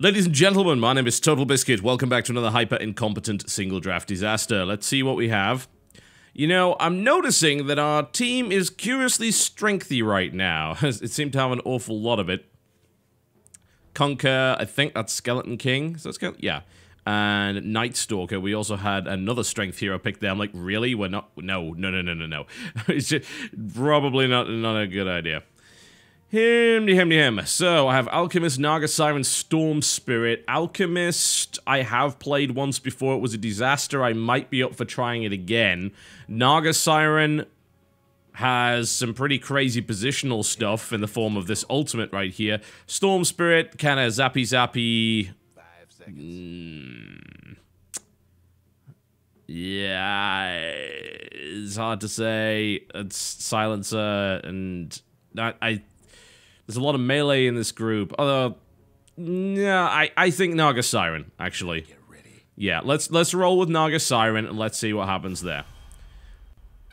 Ladies and gentlemen, my name is Total Biscuit. Welcome back to another hyper incompetent single draft disaster. Let's see what we have. You know, I'm noticing that our team is curiously strengthy right now. it seemed to have an awful lot of it. Conker, I think that's Skeleton King. That Skeleton? Yeah. And Night Stalker, we also had another strength hero pick there. I'm like, really? We're not. No, no, no, no, no, no. it's just probably not, not a good idea. Himdy himdy him. So, I have Alchemist, Naga Siren, Storm Spirit. Alchemist, I have played once before. It was a disaster. I might be up for trying it again. Naga Siren has some pretty crazy positional stuff in the form of this ultimate right here. Storm Spirit, kind of zappy zappy. Five Mm, yeah, it's hard to say. It's Silencer, and I, I there's a lot of melee in this group. Although, yeah, I, I think Naga Siren, actually. Yeah, let's let's roll with Naga Siren and let's see what happens there.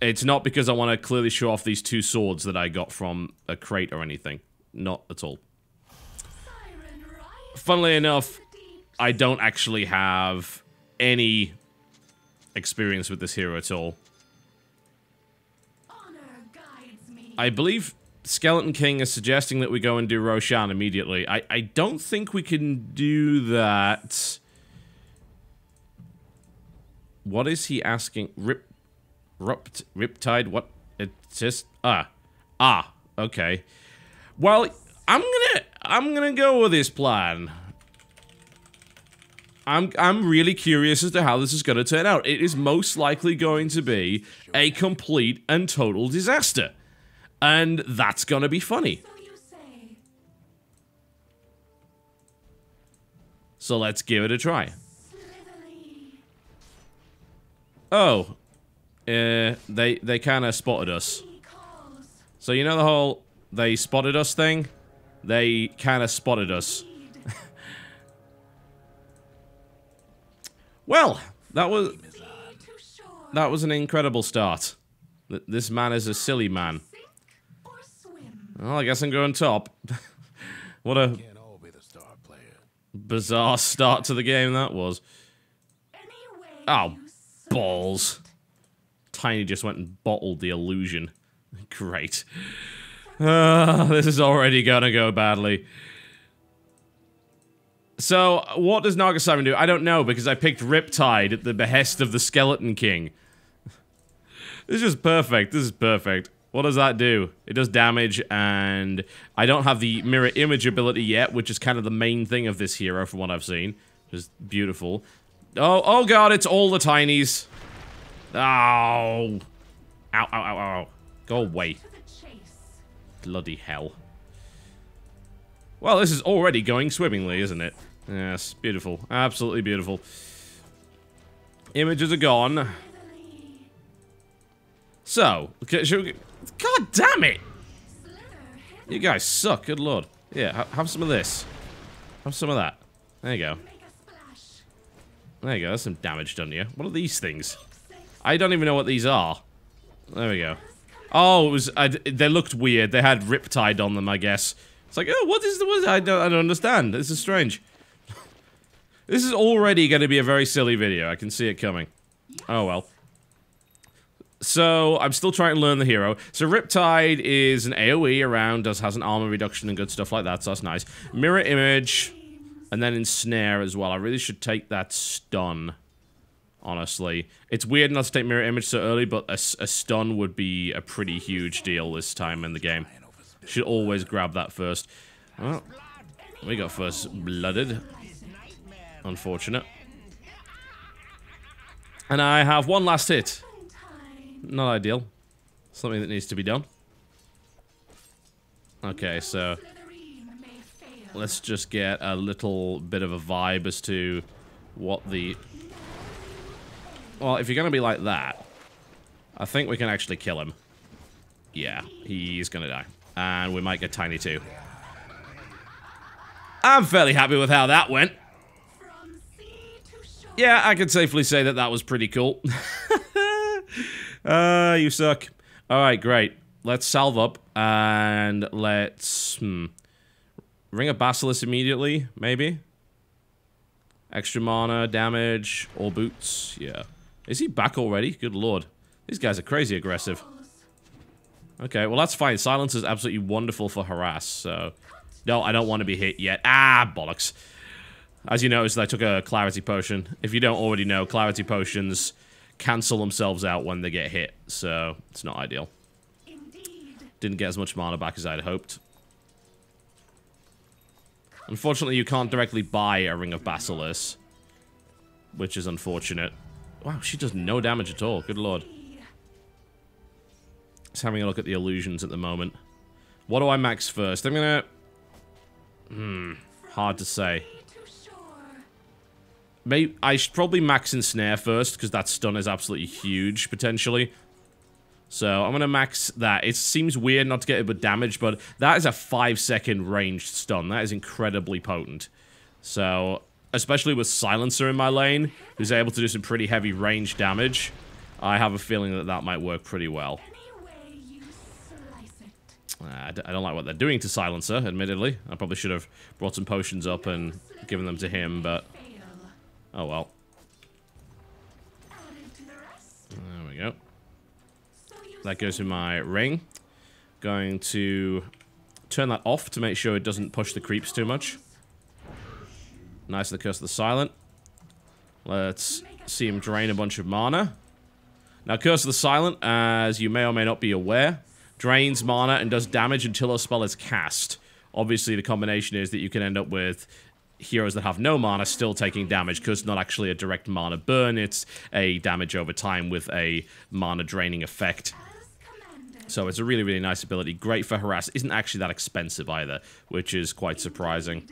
It's not because I want to clearly show off these two swords that I got from a crate or anything. Not at all. Funnily enough, I don't actually have any experience with this hero at all. I believe Skeleton King is suggesting that we go and do Roshan immediately. I, I don't think we can do that. What is he asking? Rip, rupt, Riptide? What? It's just, ah, ah, okay. Well, I'm gonna, I'm gonna go with this plan. I'm, I'm really curious as to how this is going to turn out. It is most likely going to be a complete and total disaster. And that's gonna be funny. So let's give it a try. Oh. Uh, they, they kinda spotted us. So you know the whole they spotted us thing? They kinda spotted us. well, that was... That was an incredible start. This man is a silly man. Well, I guess I'm going top. what a bizarre start to the game that was. Oh, balls. Tiny just went and bottled the illusion. Great. Uh, this is already gonna go badly. So, what does Naga Siren do? I don't know, because I picked Riptide at the behest of the Skeleton King. this is perfect. This is perfect. What does that do? It does damage, and I don't have the mirror image ability yet, which is kind of the main thing of this hero from what I've seen. Just beautiful. Oh, oh god, it's all the tinies. Oh. Ow, ow, ow, ow. Go away. Bloody hell. Well, this is already going swimmingly, isn't it? Yes, beautiful. Absolutely beautiful. Images are gone. So, okay, should we, God damn it! You guys suck, good lord. Yeah, have some of this. Have some of that. There you go. There you go, that's some damage done to you. What are these things? I don't even know what these are. There we go. Oh, it was. I, they looked weird. They had Riptide on them, I guess. It's like, oh, what is the. What, I don't. I don't understand. This is strange. this is already going to be a very silly video. I can see it coming. Oh well. So, I'm still trying to learn the hero. So, Riptide is an AoE around, does has an armor reduction and good stuff like that, so that's nice. Mirror Image, and then Ensnare as well. I really should take that stun, honestly. It's weird not to take Mirror Image so early, but a, a stun would be a pretty huge deal this time in the game. Should always grab that first. Well, we got first blooded. Unfortunate. And I have one last hit. Not ideal. Something that needs to be done. Okay, so... Let's just get a little bit of a vibe as to what the... Well, if you're going to be like that, I think we can actually kill him. Yeah, he's going to die. And we might get Tiny too. I'm fairly happy with how that went. Yeah, I can safely say that that was pretty cool. Uh, you suck. Alright, great. Let's salve up, and let's, hmm, Ring of Basilius immediately, maybe? Extra mana, damage, all boots. Yeah. Is he back already? Good lord. These guys are crazy aggressive. Okay, well that's fine. Silence is absolutely wonderful for harass, so... No, I don't want to be hit yet. Ah, bollocks. As you noticed, I took a clarity potion. If you don't already know, clarity potions cancel themselves out when they get hit, so it's not ideal. Didn't get as much mana back as I'd hoped. Unfortunately, you can't directly buy a Ring of Basilius, which is unfortunate. Wow, she does no damage at all. Good lord. Just having a look at the illusions at the moment. What do I max first? I'm gonna... Hmm, hard to say. Maybe I should probably max Ensnare first, because that stun is absolutely huge, potentially. So I'm going to max that. It seems weird not to get it with damage, but that is a 5 second ranged stun. That is incredibly potent. So, especially with Silencer in my lane, who's able to do some pretty heavy range damage, I have a feeling that that might work pretty well. I don't like what they're doing to Silencer, admittedly. I probably should have brought some potions up and given them to him, but... Oh well. There we go. That goes in my ring. Going to turn that off to make sure it doesn't push the creeps too much. Nice the Curse of the Silent. Let's see him drain a bunch of mana. Now, Curse of the Silent, as you may or may not be aware, drains mana and does damage until a spell is cast. Obviously, the combination is that you can end up with heroes that have no mana still taking damage because it's not actually a direct mana burn, it's a damage over time with a mana draining effect. So it's a really, really nice ability. Great for harass. Isn't actually that expensive either, which is quite surprising.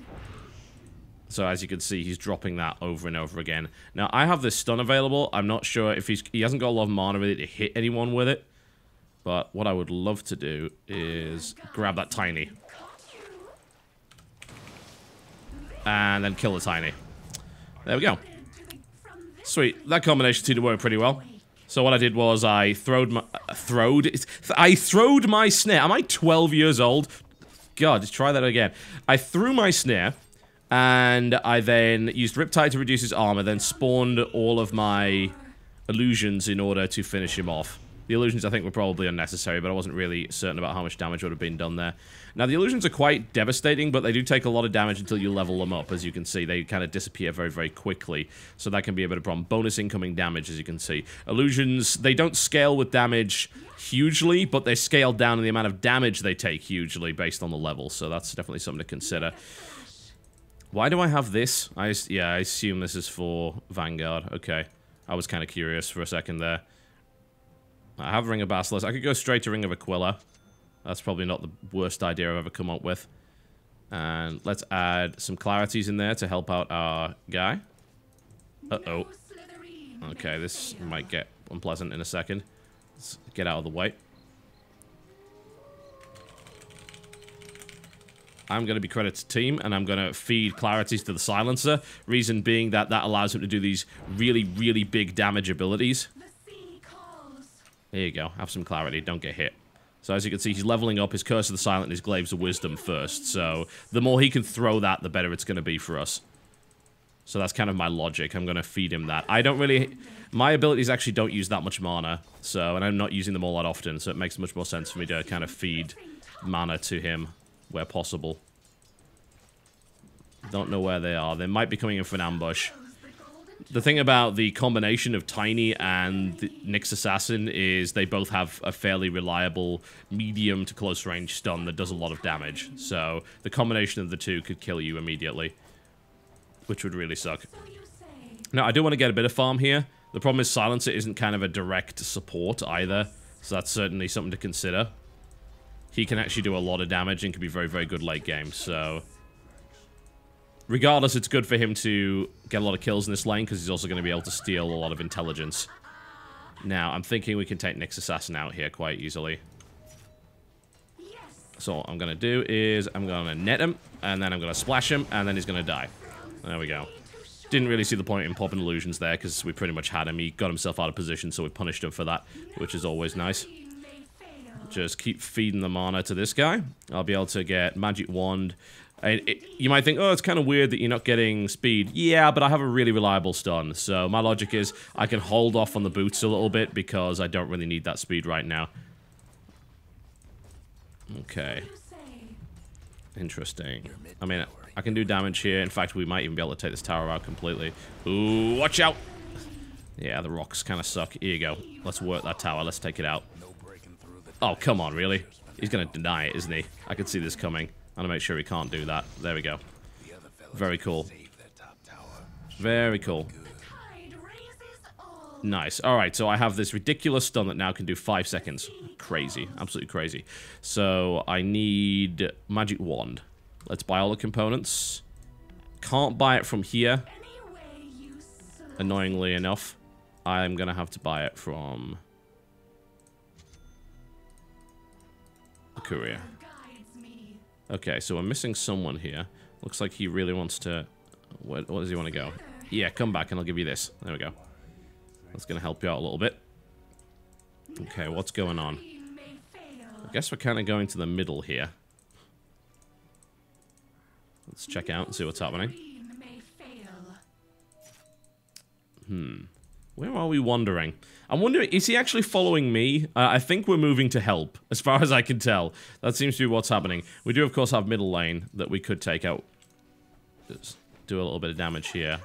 So as you can see, he's dropping that over and over again. Now, I have this stun available. I'm not sure if he's... He hasn't got a lot of mana with it to hit anyone with it. But what I would love to do is grab that Tiny. And then kill the Tiny. There we go. Sweet. That combination seemed to work pretty well. So what I did was I throwed my... Uh, throwed? I throwed my snare. Am I 12 years old? God, just try that again. I threw my snare, and I then used Riptide to reduce his armor, then spawned all of my illusions in order to finish him off. The illusions, I think, were probably unnecessary, but I wasn't really certain about how much damage would have been done there. Now, the illusions are quite devastating, but they do take a lot of damage until you level them up, as you can see. They kind of disappear very, very quickly, so that can be a bit of a problem. Bonus incoming damage, as you can see. Illusions, they don't scale with damage hugely, but they scale down in the amount of damage they take hugely based on the level, so that's definitely something to consider. Why do I have this? I, yeah, I assume this is for Vanguard. Okay. I was kind of curious for a second there. I have Ring of Basilius. I could go straight to Ring of Aquila. That's probably not the worst idea I've ever come up with. And let's add some clarities in there to help out our guy. Uh-oh. Okay, this might get unpleasant in a second. Let's get out of the way. I'm going to be credit to team, and I'm going to feed clarities to the silencer. Reason being that that allows him to do these really, really big damage abilities. There you go. Have some clarity. Don't get hit. So as you can see, he's leveling up his Curse of the Silent and his Glaives of Wisdom first. So the more he can throw that, the better it's going to be for us. So that's kind of my logic. I'm going to feed him that. I don't really... My abilities actually don't use that much mana. So, and I'm not using them all that often. So it makes much more sense for me to kind of feed mana to him where possible. Don't know where they are. They might be coming in for an ambush the thing about the combination of Tiny and Nyx Assassin is they both have a fairly reliable medium to close range stun that does a lot of damage. So the combination of the two could kill you immediately, which would really suck. Now, I do want to get a bit of farm here. The problem is Silencer isn't kind of a direct support either, so that's certainly something to consider. He can actually do a lot of damage and can be very, very good late game, so Regardless, it's good for him to get a lot of kills in this lane, because he's also going to be able to steal a lot of intelligence. Now, I'm thinking we can take Nyx Assassin out here quite easily. So what I'm going to do is I'm going to net him, and then I'm going to splash him, and then he's going to die. There we go. Didn't really see the point in popping illusions there, because we pretty much had him. He got himself out of position, so we punished him for that, which is always nice. Just keep feeding the mana to this guy. I'll be able to get Magic Wand, It, you might think, oh, it's kind of weird that you're not getting speed. Yeah, but I have a really reliable stun. So my logic is I can hold off on the boots a little bit because I don't really need that speed right now. Okay. Interesting. I mean, I can do damage here. In fact, we might even be able to take this tower out completely. Ooh, watch out! Yeah, the rocks kind of suck. Here you go. Let's work that tower. Let's take it out. Oh, come on, really? He's going to deny it, isn't he? I can see this coming. I'm going to make sure he can't do that. There we go. Very cool. Very cool. Nice. Alright, so I have this ridiculous stun that now can do 5 seconds. Crazy. Absolutely crazy. So, I need Magic Wand. Let's buy all the components. Can't buy it from here. Annoyingly enough. I'm gonna have to buy it from... The courier. Okay, so we're missing someone here. Looks like he really wants to... Where, where does he want to go? Yeah, come back and I'll give you this. There we go. That's going to help you out a little bit. Okay, what's going on? I guess we're kind of going to the middle here. Let's check out and see what's happening. Hmm. Where are we wandering? I'm wondering, is he actually following me? Uh, I think we're moving to help, as far as I can tell. That seems to be what's happening. We do, of course, have middle lane that we could take out. Just do a little bit of damage here.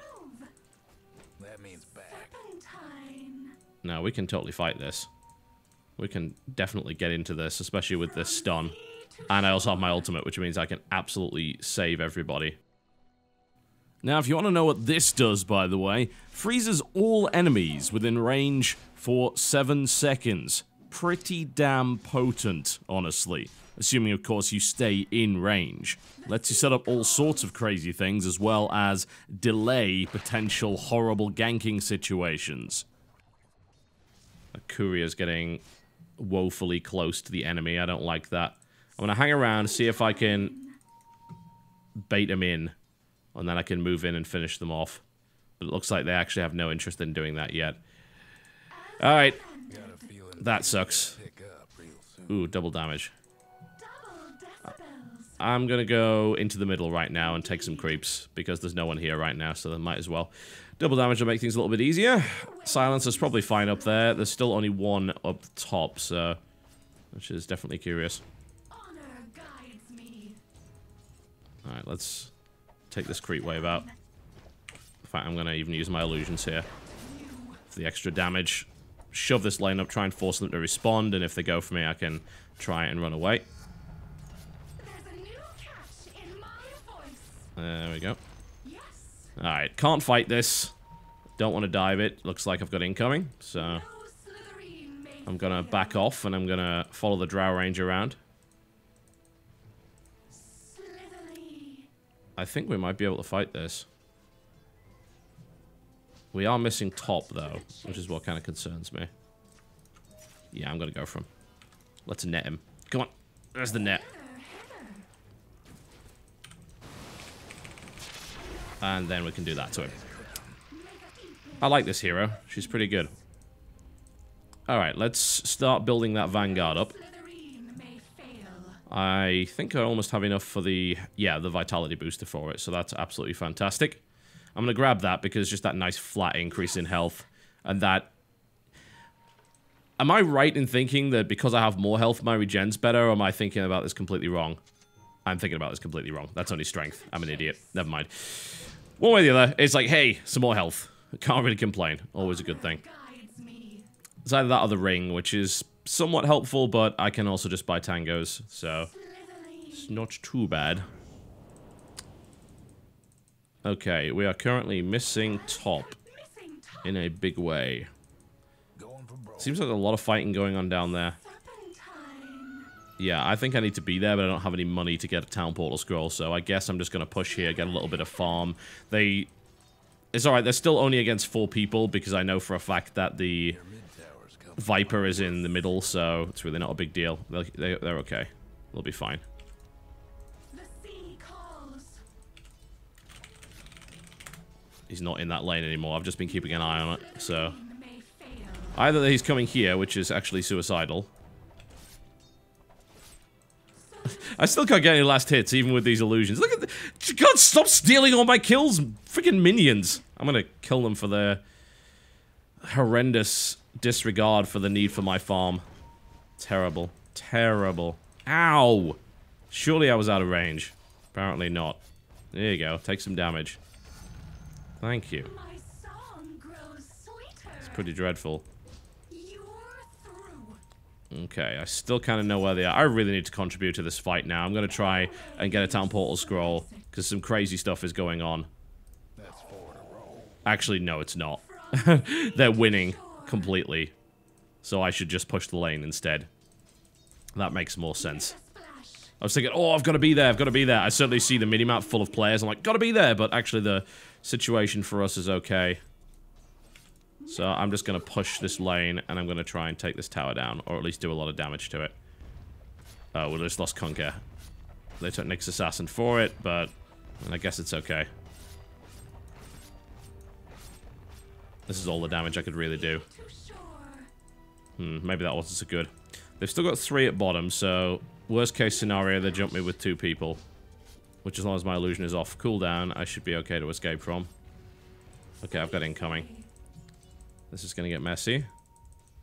That means back. No, we can totally fight this. We can definitely get into this, especially with this stun. And I also have my ultimate, which means I can absolutely save everybody. Now, if you want to know what this does, by the way, freezes all enemies within range for 7 seconds. Pretty damn potent, honestly. Assuming, of course, you stay in range. Lets you set up all sorts of crazy things, as well as delay potential horrible ganking situations. A courier's getting woefully close to the enemy. I don't like that. I'm going to hang around, see if I can bait him in and then I can move in and finish them off. But it looks like they actually have no interest in doing that yet. Alright. That sucks. Ooh, double damage. I'm gonna go into the middle right now and take some creeps, because there's no one here right now, so they might as well. Double damage will make things a little bit easier. Silence is probably fine up there. There's still only one up top, so... Which is definitely curious. Alright, let's take this creep wave out. In fact, I'm going to even use my illusions here. For the extra damage. Shove this lane up, try and force them to respond, and if they go for me, I can try and run away. There we go. Alright, can't fight this. Don't want to dive it. Looks like I've got incoming, so... I'm gonna back off, and I'm gonna follow the Drow Ranger around. I think we might be able to fight this. We are missing top, though, which is what kind of concerns me. Yeah, I'm going to go for him. Let's net him. Come on. There's the net. And then we can do that to him. I like this hero. She's pretty good. Alright, let's start building that Vanguard up. I think I almost have enough for the, yeah, the Vitality booster for it, so that's absolutely fantastic. I'm going to grab that because just that nice flat increase in health, and that... Am I right in thinking that because I have more health, my regen's better, or am I thinking about this completely wrong? I'm thinking about this completely wrong. That's only strength. I'm an idiot. Never mind. One way or the other, it's like, hey, some more health. Can't really complain. Always a good thing. It's either that or the ring, which is somewhat helpful, but I can also just buy tangos, so it's not too bad. Okay, we are currently missing top in a big way. Seems like a lot of fighting going on down there. Yeah, I think I need to be there, but I don't have any money to get a town portal scroll, so I guess I'm just going to push here, get a little bit of farm. They... It's alright, they're still only against four people, because I know for a fact that the Viper is in the middle, so it's really not a big deal. They're, they, are they are okay. They'll be fine. He's not in that lane anymore. I've just been keeping an eye on it, so... Either he's coming here, which is actually suicidal. I still can't get any last hits, even with these illusions. Look at the, God, stop stealing all my kills, freaking minions. I'm gonna kill them for their horrendous disregard for the need for my farm. Terrible. Terrible. Ow! Surely I was out of range. Apparently not. There you go. Take some damage. Thank you. My song grows sweeter. It's pretty dreadful. Okay, I still kind of know where they are. I really need to contribute to this fight now. I'm going to try and get a town portal scroll, because some crazy stuff is going on. That's four in a row. Actually, no, it's not. They're winning completely. So I should just push the lane instead. That makes more sense. I was thinking, oh, I've got to be there, I've got to be there. I certainly see the minimap full of players. I'm like, got to be there, but actually the situation for us is okay. So I'm just going to push this lane, and I'm going to try and take this tower down, or at least do a lot of damage to it. Uh, oh, we just lost Conker. They took Nyx Assassin for it, but I guess it's okay. This is all the damage I could really do. Hmm, maybe that wasn't so good. They've still got three at bottom, so worst case scenario, they jump me with two people. Which, as long as my illusion is off cooldown, I should be okay to escape from. Okay, I've got incoming. This is gonna get messy.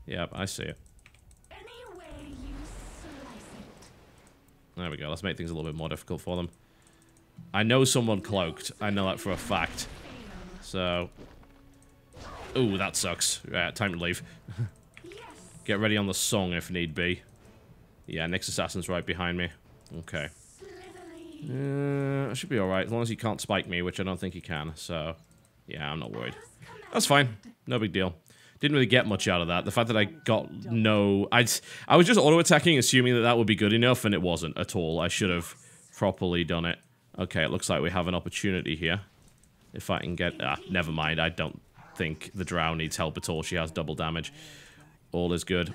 Yep, I see it. There we go. Let's make things a little bit more difficult for them. I know someone cloaked. I know that for a fact. So... Ooh, that sucks. Yeah, time to leave. Yes. Get ready on the song if need be. Yeah, Nyx Assassin's right behind me. Okay. Uh, I should be alright, as long as he can't spike me, which I don't think he can, so... Yeah, I'm not worried. That's fine. No big deal. Didn't really get much out of that. The fact that I got no... I'd, I was just auto-attacking, assuming that that would be good enough, and it wasn't at all. I should have properly done it. Okay, it looks like we have an opportunity here. If I can get... Ah, never mind. I don't think the Drow needs help at all. She has double damage. All is good.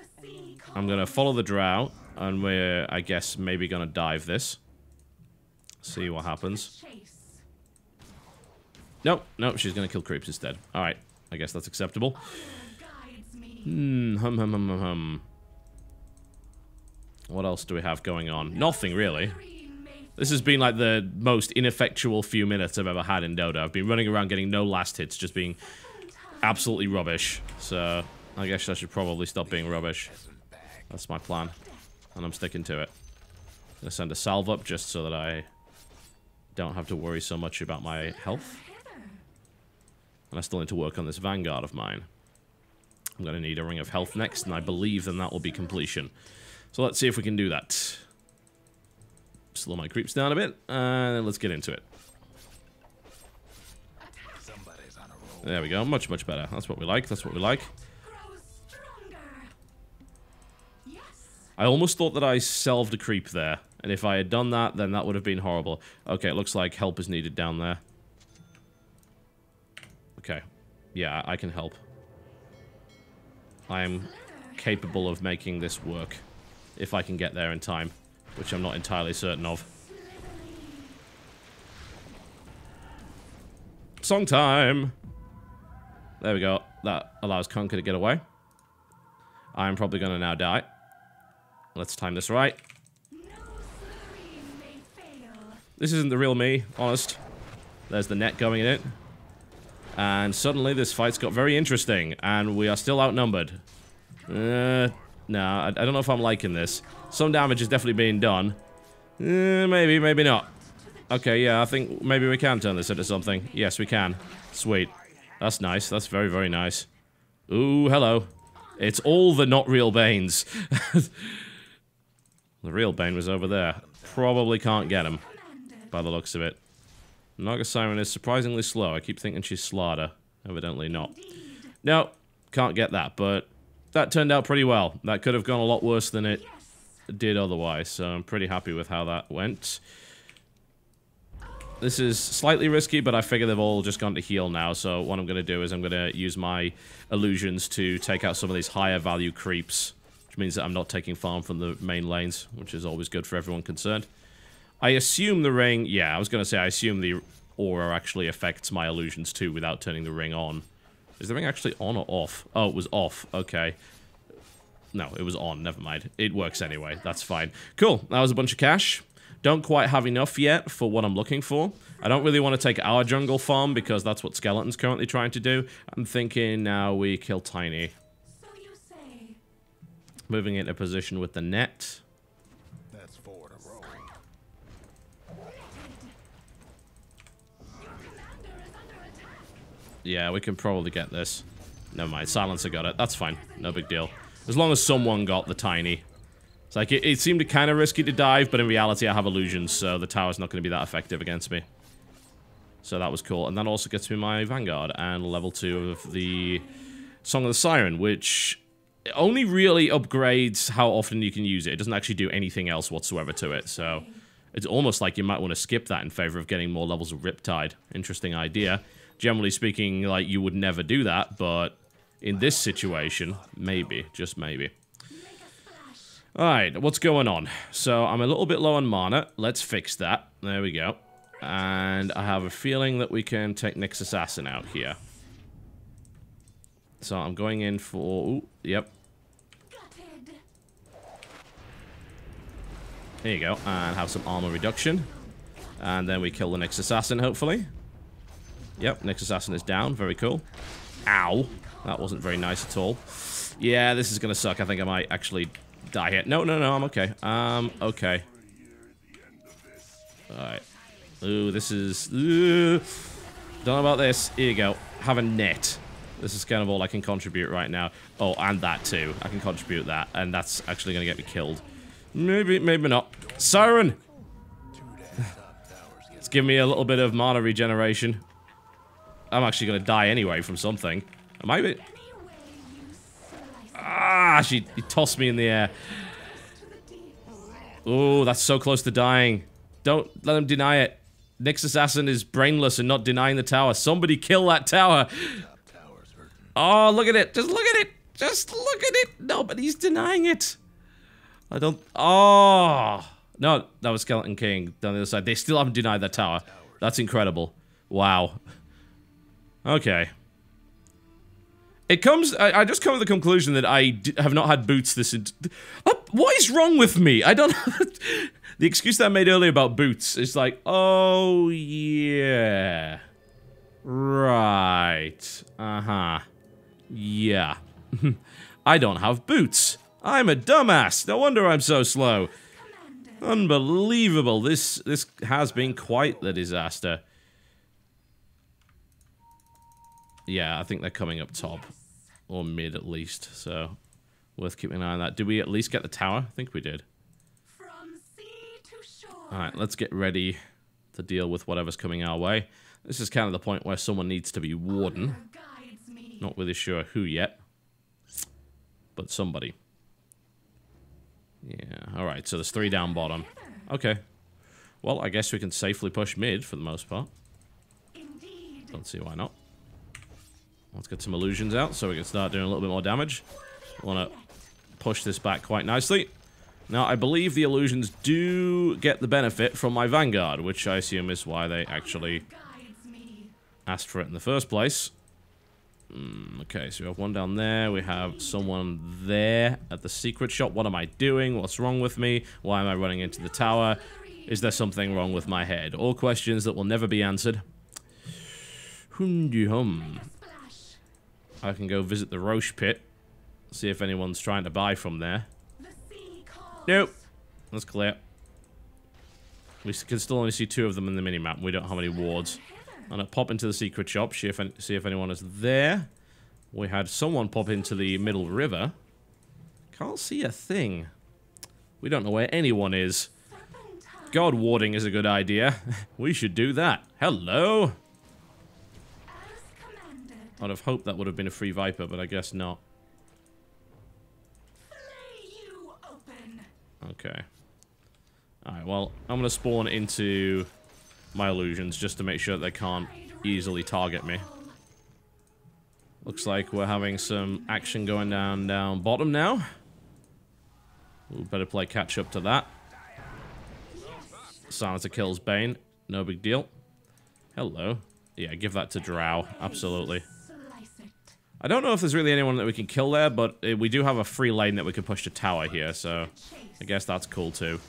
I'm going to follow the Drow, and we're, I guess, maybe going to dive this. See what happens. Nope, nope, she's gonna kill creeps instead. Alright, I guess that's acceptable. Hmm, hum, hum, hum, hum, hum. What else do we have going on? Nothing, really. This has been like the most ineffectual few minutes I've ever had in Dota. I've been running around getting no last hits, just being absolutely rubbish. So, I guess I should probably stop being rubbish. That's my plan. And I'm sticking to it. I'm gonna send a salve up just so that I don't have to worry so much about my health. And I still need to work on this Vanguard of mine. I'm going to need a Ring of Health next, and I believe then that will be completion. So let's see if we can do that. Slow my creeps down a bit, and let's get into it. There we go, much, much better. That's what we like, that's what we like. I almost thought that I salved a creep there, and if I had done that, then that would have been horrible. Okay, it looks like help is needed down there. Okay. Yeah, I can help. I am capable of making this work. If I can get there in time. Which I'm not entirely certain of. Song time! There we go. That allows Conker to get away. I'm probably going to now die. Let's time this right. This isn't the real me, honest. There's the net going in it. And suddenly this fight's got very interesting, and we are still outnumbered. Uh, no, I, I don't know if I'm liking this. Some damage is definitely being done. Uh, maybe, maybe not. Okay, yeah, I think maybe we can turn this into something. Yes, we can. Sweet. That's nice. That's very, very nice. Ooh, hello. It's all the not real Banes. the real Bane was over there. Probably can't get him by the looks of it. Naga Siren is surprisingly slow. I keep thinking she's Slardar. Evidently not. No, can't get that, but that turned out pretty well. That could have gone a lot worse than it did otherwise, so I'm pretty happy with how that went. This is slightly risky, but I figure they've all just gone to heal now, so what I'm going to do is I'm going to use my illusions to take out some of these higher value creeps, which means that I'm not taking farm from the main lanes, which is always good for everyone concerned. I assume the ring... Yeah, I was going to say I assume the aura actually affects my illusions too without turning the ring on. Is the ring actually on or off? Oh, it was off. Okay. No, it was on. Never mind. It works anyway. That's fine. Cool. That was a bunch of cash. Don't quite have enough yet for what I'm looking for. I don't really want to take our jungle farm because that's what Skeleton's currently trying to do. I'm thinking now we kill Tiny. So you say. Moving into position with the net. That's four in a row. Your commander is under attack. Yeah, we can probably get this. Never mind, Silencer got it. That's fine. No big deal. As long as someone got the Tiny. It's like, it, it seemed kind of risky to dive, but in reality I have illusions, so the tower's not going to be that effective against me. So that was cool. And that also gets me my Vanguard and level 2 of the Song of the Siren, which only really upgrades how often you can use it. It doesn't actually do anything else whatsoever to it, so... It's almost like you might want to skip that in favor of getting more levels of Riptide. Interesting idea. Generally speaking, like, you would never do that, but in this situation, maybe. Just maybe. Alright, what's going on? So, I'm a little bit low on mana. Let's fix that. There we go. And I have a feeling that we can take Nyx Assassin out here. So, I'm going in for... Ooh, yep. There you go. And have some armor reduction. And then we kill the Nyx Assassin, hopefully. Yep, Nyx Assassin is down. Very cool. Ow. That wasn't very nice at all. Yeah, this is going to suck. I think I might actually die here. No, no, no, I'm okay. Um, okay. Alright. Ooh, this is... Ooh. Don't know about this. Here you go. Have a net. This is kind of all I can contribute right now. Oh, and that too. I can contribute that. And that's actually going to get me killed. Maybe, maybe not. Siren! It's giving me a little bit of mana regeneration. I'm actually going to die anyway from something. I... Slice it Ah, she he tossed me in the air. Oh, that's so close to dying. Don't let him deny it. Nyx Assassin is brainless and not denying the tower. Somebody kill that tower. Oh, look at it. Just look at it. Just look at it. Nobody's denying it. I don't... Oh. No, that was Skeleton King down the other side. They still haven't denied that tower. That's incredible. Wow. Okay. It comes... I, I just come to the conclusion that I d have not had boots this... what is wrong with me? I don't... the excuse that I made earlier about boots is like, oh, yeah. Right. Uh-huh. Yeah. I don't have boots. I'm a dumbass. No wonder I'm so slow. Unbelievable. This this has been quite the disaster. Yeah, I think they're coming up top. Or mid at least, so worth keeping an eye on that. Did we at least get the tower? I think we did. From sea to shore. Alright, let's get ready to deal with whatever's coming our way. This is kind of the point where someone needs to be warden. Honor guides me. Not really sure who yet. But somebody. Yeah, alright, so there's three down bottom. Okay. Well, I guess we can safely push mid for the most part. Don't see why not. Let's get some illusions out so we can start doing a little bit more damage. Want to push this back quite nicely. Now, I believe the illusions do get the benefit from my Vanguard, which I assume is why they actually asked for it in the first place. Mm, okay, so we have one down there. We have someone there at the secret shop. What am I doing? What's wrong with me? Why am I running into the tower? Is there something wrong with my head? All questions that will never be answered. Hundi hum. Splash. I can go visit the Rosh pit. See if anyone's trying to buy from there. Nope. That's clear. We can still only see two of them in the minimap. We don't have any wards. I'm gonna pop into the secret shop, see if, see if anyone is there. We had someone pop into the middle river. Can't see a thing. We don't know where anyone is. God warding is a good idea. we should do that. Hello? I'd have hoped that would have been a free Viper, but I guess not. Okay. Alright, well, I'm going to spawn into my illusions just to make sure that they can't easily target me. Looks like we're having some action going down down bottom now. We better play catch up to that. Silencer kills Bane. No big deal. Hello. Yeah, give that to Drow. Absolutely. I don't know if there's really anyone that we can kill there, but uh, we do have a free lane that we can push to tower here, so I guess that's cool too.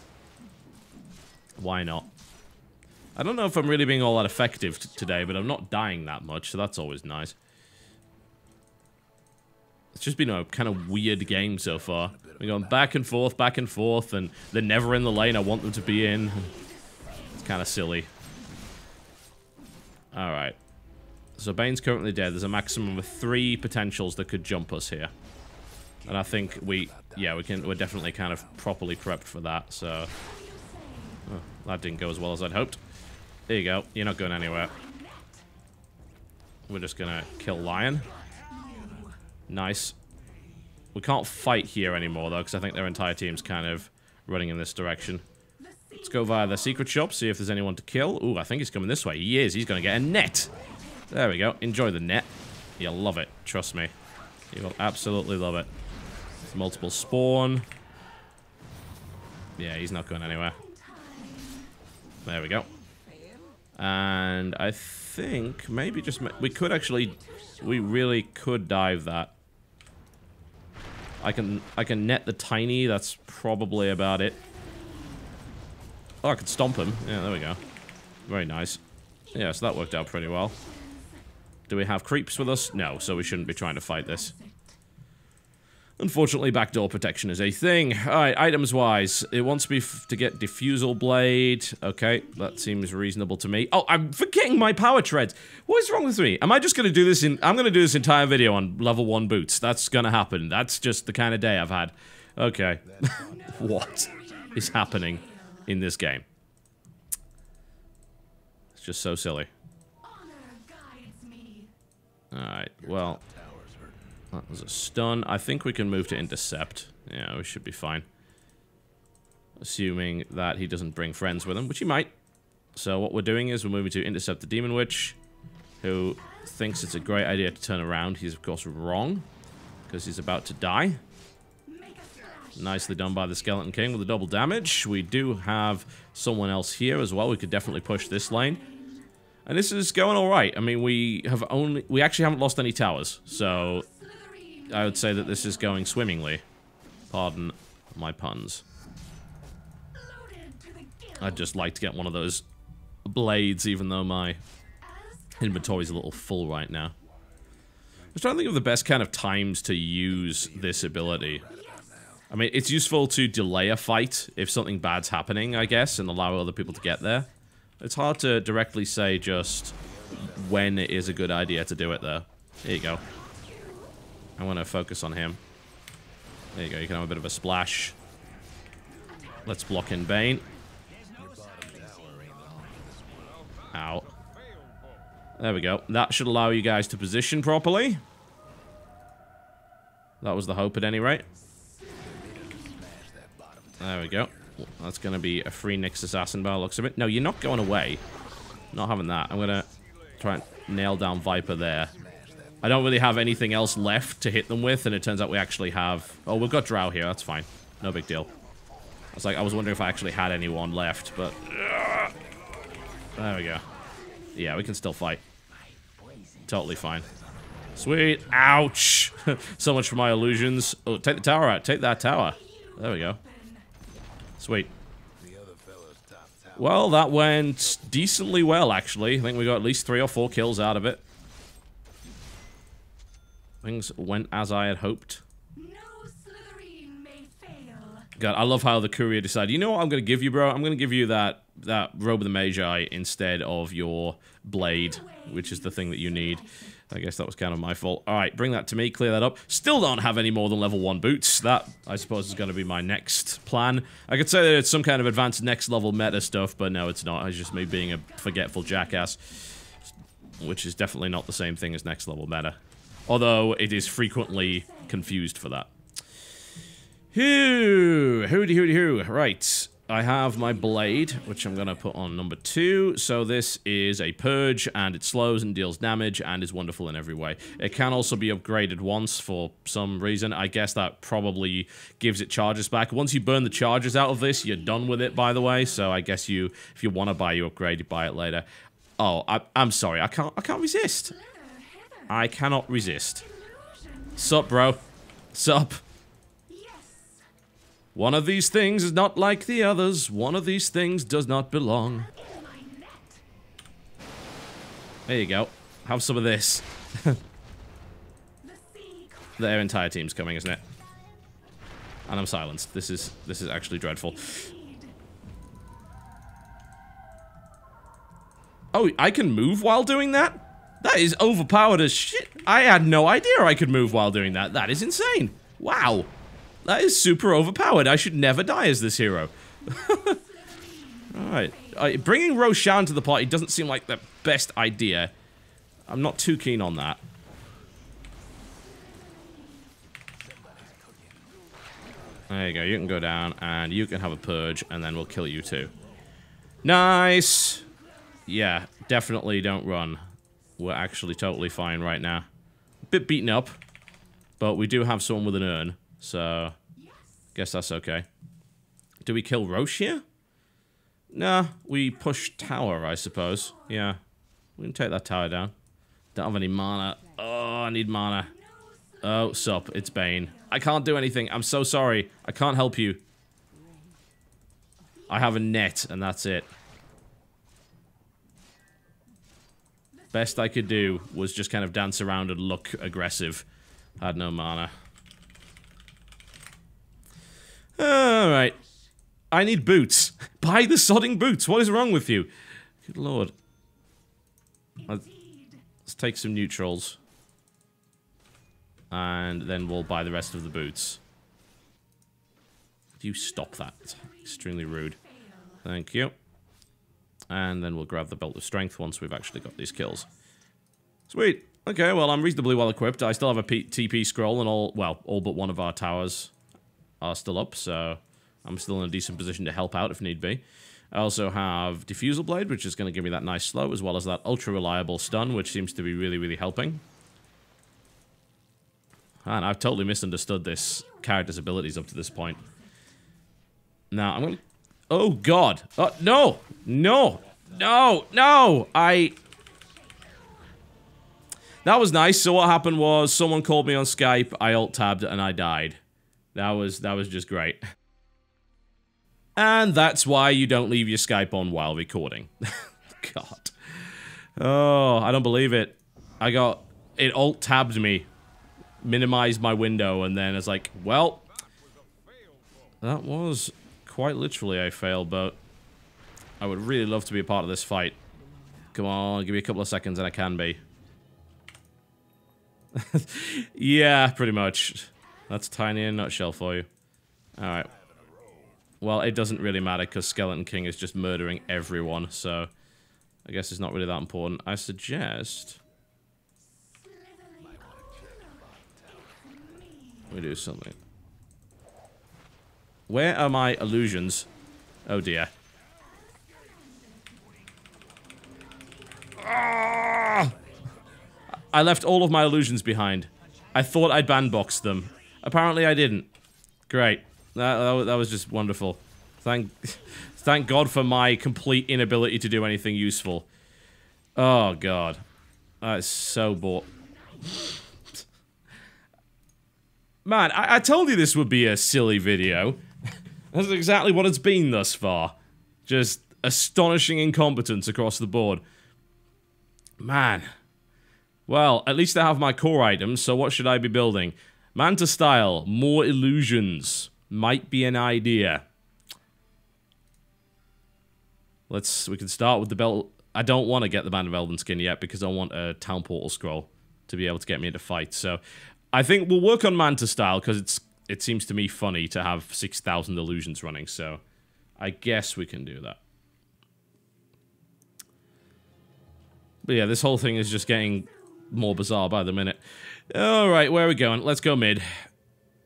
Why not? I don't know if I'm really being all that effective today, but I'm not dying that much, so that's always nice. It's just been a kind of weird game so far. We're going back and forth, back and forth, and they're never in the lane I want them to be in. It's kind of silly. Alright. So Bane's currently dead. There's a maximum of three potentials that could jump us here. And I think we, yeah, we can, we're definitely kind of properly prepped for that, so... Oh, that didn't go as well as I'd hoped. There you go. You're not going anywhere. We're just gonna kill Lion. Nice. We can't fight here anymore, though, because I think their entire team's kind of running in this direction. Let's go via the secret shop, see if there's anyone to kill. Ooh, I think he's coming this way. He is. He's going to get a net. There we go. Enjoy the net. You'll love it. Trust me. You will absolutely love it. Multiple spawn. Yeah, he's not going anywhere. There we go. And I think maybe just... We could actually... We really could dive that. I can I can net the tiny. That's probably about it. Oh, I could stomp him. Yeah, there we go. Very nice. Yeah, so that worked out pretty well. Do we have creeps with us? No, so we shouldn't be trying to fight this. Unfortunately, backdoor protection is a thing. Alright, items-wise, it wants me to get Diffusal Blade. Okay, that seems reasonable to me. Oh, I'm forgetting my power treads. What is wrong with me? Am I just going to do this in... I'm going to do this entire video on level 1 boots. That's going to happen. That's just the kind of day I've had. Okay. what is happening in this game? It's just so silly. Alright, well... That was a stun. I think we can move to intercept. Yeah, we should be fine. Assuming that he doesn't bring friends with him, which he might. So what we're doing is we're moving to intercept the Demon Witch, who thinks it's a great idea to turn around. He's, of course, wrong, because he's about to die. Nicely done by the Skeleton King with the double damage. We do have someone else here as well. We could definitely push this lane. And this is going alright. I mean, we have only... We actually haven't lost any towers, so I would say that this is going swimmingly. Pardon my puns. I'd just like to get one of those blades, even though my inventory's a little full right now. I was trying to think of the best kind of times to use this ability. I mean, it's useful to delay a fight if something bad's happening, I guess, and allow other people to get there. It's hard to directly say just when it is a good idea to do it, though. There you go. I want to focus on him. There you go, you can have a bit of a splash. Let's block in Bane. Out. There we go. That should allow you guys to position properly. That was the hope at any rate. There we go. That's going to be a free Nyx Assassin by looks of it. No, you're not going away. Not having that. I'm going to try and nail down Viper there. I don't really have anything else left to hit them with, and it turns out we actually have... Oh, we've got Drow here. That's fine. No big deal. I was like, I was wondering if I actually had anyone left, but... Uh, there we go. Yeah, we can still fight. Totally fine. Sweet. Ouch. so much for my illusions. Oh, take the tower out. Take that tower. There we go. Sweet. Well, that went decently well, actually. I think we got at least three or four kills out of it. Things went as I had hoped. God, I love how the courier decided, you know what I'm going to give you, bro? I'm going to give you that, that Robe of the Magi instead of your blade, which is the thing that you need. I guess that was kind of my fault. Alright, bring that to me, clear that up. Still don't have any more than level 1 boots. That, I suppose, is going to be my next plan. I could say that it's some kind of advanced next level meta stuff, but no, it's not. It's just me being a forgetful jackass. Which is definitely not the same thing as next level meta. Although it is frequently confused for that. Hoo, hooty hooty hoo. Right, I have my blade, which I'm going to put on number two. So this is a purge, and it slows and deals damage, and is wonderful in every way. It can also be upgraded once for some reason. I guess that probably gives it charges back. Once you burn the charges out of this, you're done with it, by the way. So I guess you, if you want to buy your upgrade, you buy it later. Oh, I, I'm sorry. I can't. I can't resist. I cannot resist. Sup, bro? Sup? One of these things is not like the others. One of these things does not belong. In my net. There you go. Have some of this. Their entire team's coming, isn't it? And I'm silenced. This is this is actually dreadful. Oh, I can move while doing that? That is overpowered as shit. I had no idea I could move while doing that. That is insane. Wow. That is super overpowered. I should never die as this hero. Alright. Uh, bringing Roshan to the party doesn't seem like the best idea. I'm not too keen on that. There you go. You can go down, and you can have a purge, and then we'll kill you too. Nice! Yeah, definitely don't run. We're actually totally fine right now. A bit beaten up, but we do have someone with an urn, so... Guess that's okay. Do we kill Rosh here? Nah, we push tower, I suppose. Yeah, we can take that tower down. Don't have any mana. Oh, I need mana. Oh, sup, it's Bane. I can't do anything. I'm so sorry. I can't help you. I have a net, and that's it. Best I could do was just kind of dance around and look aggressive. I Had no mana. Alright. I need boots. Buy the sodding boots. What is wrong with you? Good lord. Let's, take some neutrals. And then we'll buy the rest of the boots. Do you stop that? It's extremely rude. Thank you. And then we'll grab the Belt of Strength once we've actually got these kills. Sweet. Okay, well, I'm reasonably well equipped. I still have a P TP scroll and all, well, all but one of our towers are still up, so I'm still in a decent position to help out if need be. I also have Diffusal Blade, which is going to give me that nice slow, as well as that ultra-reliable stun, which seems to be really, really helping. And I've totally misunderstood this character's abilities up to this point. Now, I'm going to... Oh, God. Oh, no. No. No. No. I... That was nice. So what happened was someone called me on Skype, I alt-tabbed, and I died. That was, that was just great. And that's why you don't leave your Skype on while recording. God. Oh, I don't believe it. I got... It alt-tabbed me. Minimized my window, and then it's like, well... That was quite literally a fail, but... I would really love to be a part of this fight. Come on, give me a couple of seconds and I can be. yeah, pretty much. That's tiny in a nutshell for you. Alright. Well, it doesn't really matter because Skeleton King is just murdering everyone, so I guess it's not really that important. I suggest we do something. Where are my illusions? Oh dear. Ah! I left all of my illusions behind. I thought I'd bandboxed them. Apparently I didn't. Great. That, that, that was just wonderful. Thank, thank God for my complete inability to do anything useful. Oh, God. That is so bought. Man, I, I told you this would be a silly video. That's exactly what it's been thus far. Just astonishing incompetence across the board. Man. Well, at least I have my core items, so what should I be building? Manta style, more illusions. Might be an idea. Let's, we can start with the belt. I don't want to get the Band of Elvenskin yet because I want a Town Portal scroll to be able to get me into fight. So I think we'll work on Manta style because it's it seems to me funny to have 6,000 illusions running. So I guess we can do that. But yeah, this whole thing is just getting more bizarre by the minute. All right, where are we going? Let's go mid.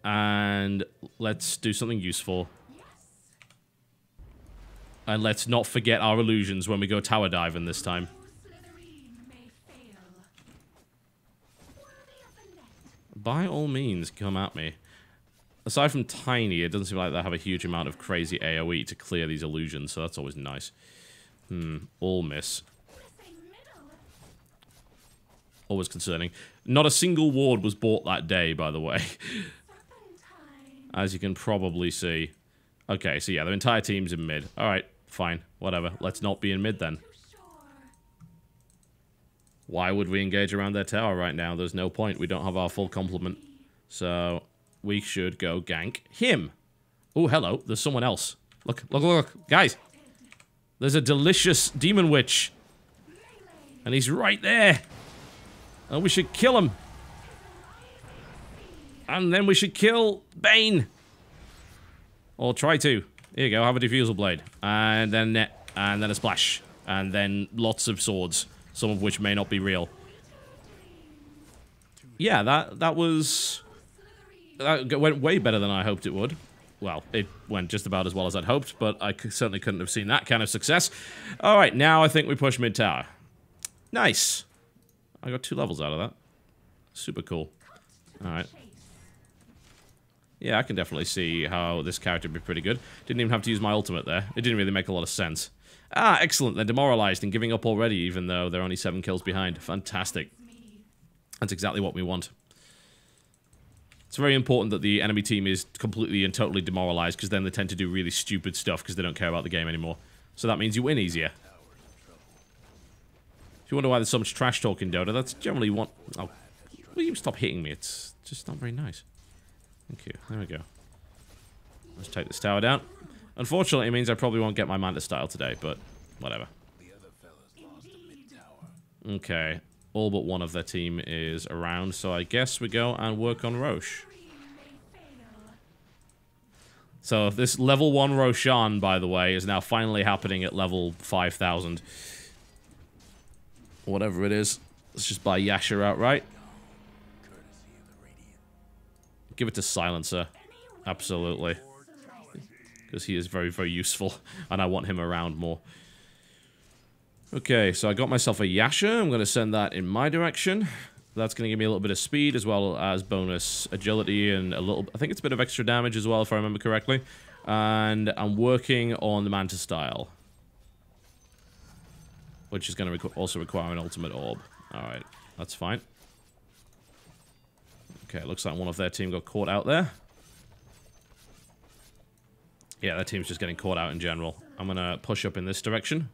And let's do something useful. And let's not forget our illusions when we go tower diving this time. Slithereen may fail. Worthy of the net. By all means, come at me. Aside from Tiny, it doesn't seem like they have a huge amount of crazy AoE to clear these illusions, so that's always nice. Hmm, all miss. Always concerning. Not a single ward was bought that day, by the way. As you can probably see. Okay, so yeah, their entire team's in mid. Alright, fine, whatever. Let's not be in mid then. Why would we engage around their tower right now? There's no point. We don't have our full complement. So, we should go gank him. Oh, hello. There's someone else. Look, look, look, look. Guys. There's a delicious demon witch. And he's right there. And we should kill him. And then we should kill Bane. Or try to. Here you go, have a diffusal blade. And then. And then a splash. And then lots of swords. Some of which may not be real. Yeah, that that was... That went way better than I hoped it would. Well, it went just about as well as I'd hoped, but I certainly couldn't have seen that kind of success. Alright, now I think we push mid-tower. Nice. I got two levels out of that. Super cool. Alright. Yeah, I can definitely see how this character would be pretty good. Didn't even have to use my ultimate there. It didn't really make a lot of sense. Ah, excellent. They're demoralized and giving up already, even though they're only seven kills behind. Fantastic. That's exactly what we want. It's very important that the enemy team is completely and totally demoralized, because then they tend to do really stupid stuff because they don't care about the game anymore. So that means you win easier. If you wonder why there's so much trash talk in Dota, that's generally what... Oh, will you stop hitting me? It's just not very nice. Thank you. There we go. Let's take this tower down. Unfortunately, it means I probably won't get my Manta style today, but whatever. Okay. All but one of their team is around, so I guess we go and work on Rosh. So this level 1 Roshan, by the way, is now finally happening at level 5000. Whatever it is. Let's just buy Yasha outright. Give it to Silencer. Absolutely. Because he is very, very useful. And I want him around more. Okay, so I got myself a Yasha. I'm going to send that in my direction. That's going to give me a little bit of speed as well as bonus agility and a little... I think it's a bit of extra damage as well, if I remember correctly. And I'm working on the Manta style. Which is going to requ also require an ultimate orb. Alright, that's fine. Okay, looks like one of their team got caught out there. Yeah, that team's just getting caught out in general. I'm going to push up in this direction.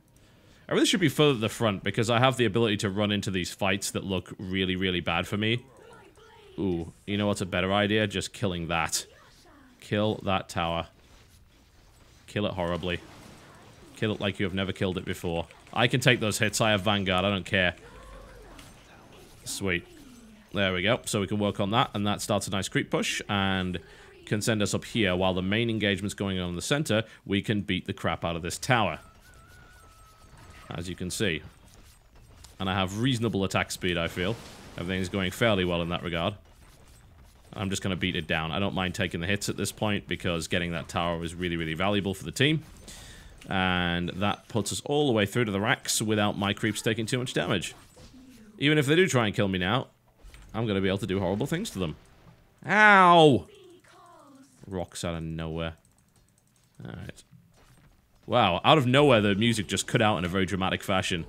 I really should be further to the front because I have the ability to run into these fights that look really, really bad for me. Ooh, you know what's a better idea? Just killing that. Kill that tower. Kill it horribly. Kill it like you have never killed it before. I can take those hits. I have Vanguard. I don't care. Sweet. There we go. So we can work on that, and that starts a nice creep push, and can send us up here. While the main engagement's going on in the center, we can beat the crap out of this tower. As you can see. And I have reasonable attack speed, I feel. Everything's going fairly well in that regard. I'm just going to beat it down. I don't mind taking the hits at this point, because getting that tower is really, really valuable for the team. And that puts us all the way through to the racks without my creeps taking too much damage. Even if they do try and kill me now, I'm going to be able to do horrible things to them. Ow! Rocks out of nowhere. Alright. Wow, out of nowhere the music just cut out in a very dramatic fashion.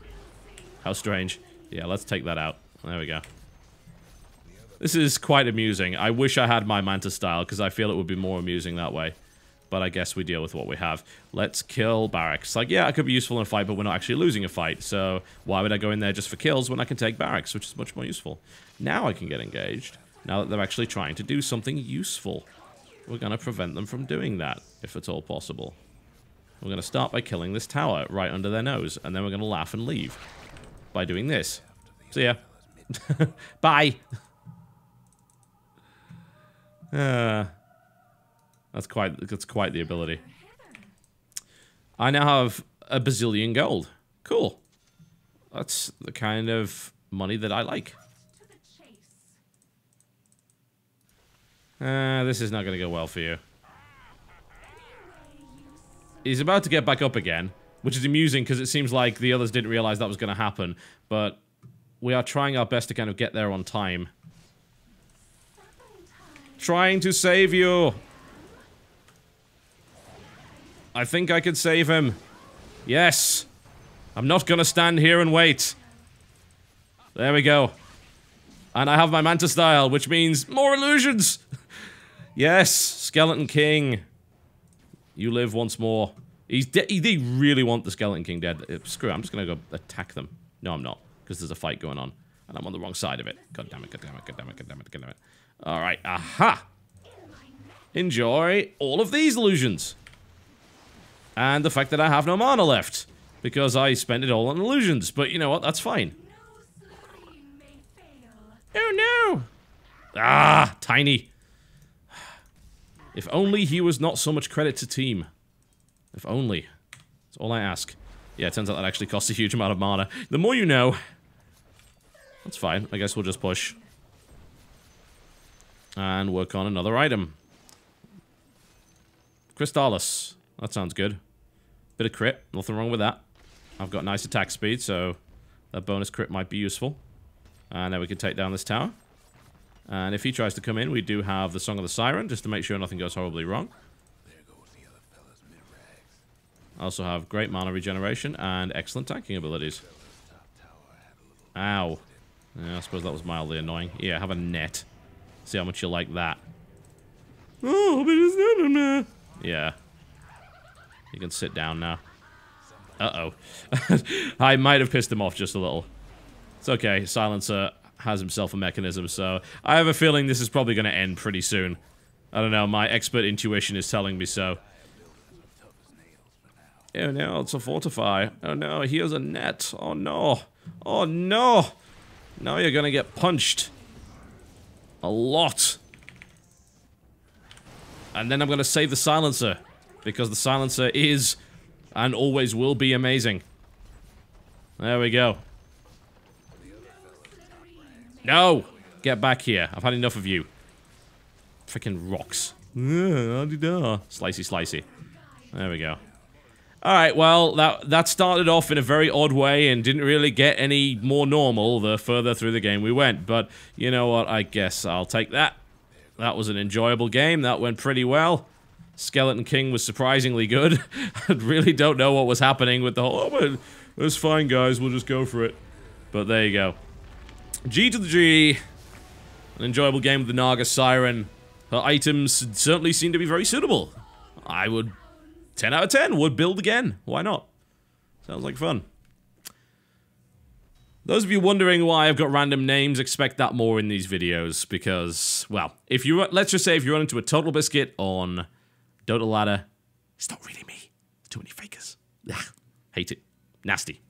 How strange. Yeah, let's take that out. There we go. This is quite amusing. I wish I had my Manta style, because I feel it would be more amusing that way. But I guess we deal with what we have. Let's kill Barracks. Like, yeah, I could be useful in a fight, but we're not actually losing a fight. So why would I go in there just for kills when I can take Barracks, which is much more useful? Now I can get engaged. Now that they're actually trying to do something useful. We're going to prevent them from doing that, if at all possible. We're going to start by killing this tower right under their nose, and then we're going to laugh and leave by doing this. See ya. Bye. Uh, that's quite that's quite the ability. I now have a bazillion gold. Cool. That's the kind of money that I like. Uh, this is not going to go well for you. He's about to get back up again, which is amusing because it seems like the others didn't realize that was going to happen. But we are trying our best to kind of get there on time. Trying to save you. I think I could save him. Yes. I'm not to stand here and wait. There we go. And I have my Manta style, which means more illusions. Yes, Skeleton King. You live once more. He's de they really want the Skeleton King dead. Uh, screw it, I'm just gonna go attack them. No, I'm not, because there's a fight going on. And I'm on the wrong side of it. God damn it, god damn it, god damn it, god damn it, god damn it. Alright, aha! Enjoy all of these illusions. And the fact that I have no mana left. Because I spent it all on illusions. But you know what, that's fine. Oh no! Ah, tiny. If only he was not so much credit to team. If only. That's all I ask. Yeah, it turns out that actually costs a huge amount of mana. The more you know. That's fine. I guess we'll just push. And work on another item. Crystalys. That sounds good. Bit of crit. Nothing wrong with that. I've got nice attack speed, so that bonus crit might be useful. And then we can take down this tower. And if he tries to come in, we do have the Song of the Siren, just to make sure nothing goes horribly wrong. There goes the other fella's. I also have great mana regeneration and excellent tanking abilities. Ow. Yeah, I suppose that was mildly annoying. Yeah, have a net. See how much you like that. Oh, but it's not enough. Yeah. You can sit down now. Uh-oh. I might have pissed him off just a little. It's okay. Silencer has himself a Mekansm, so I have a feeling this is probably going to end pretty soon. I don't know, my expert intuition is telling me so. Oh no, it's a fortify. Oh no, here's a net. Oh no. Oh no. Now you're gonna get punched. A lot. And then I'm gonna save the silencer. Because the silencer is and always will be amazing. There we go. No! Get back here. I've had enough of you. Freaking rocks. Slicey, slicey. There we go. Alright, well, that that started off in a very odd way and didn't really get any more normal the further through the game we went. But, you know what, I guess I'll take that. That was an enjoyable game. That went pretty well. Skeleton King was surprisingly good. I really don't know what was happening with the whole, oh, but it's fine, guys, we'll just go for it. But there you go. G to the G. An enjoyable game with the Naga Siren. Her items certainly seem to be very suitable. I would 10 out of 10 would build again. Why not? Sounds like fun. Those of you wondering why I've got random names, expect that more in these videos because, well, if you let's just say if you run into a total biscuit on Dota Ladder, it's not really me. Too many fakers. Ugh, hate it. Nasty.